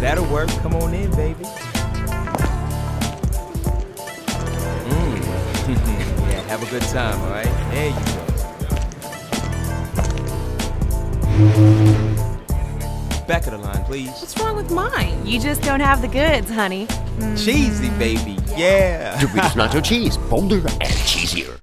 That'll work. Come on in, baby. Mm. yeah, have a good time, all right? There you go. Back of the line, please. What's wrong with mine? You just don't have the goods, honey. Mm. Cheesy, baby. Yeah. Doritos Nacho Cheese, bolder and cheesier.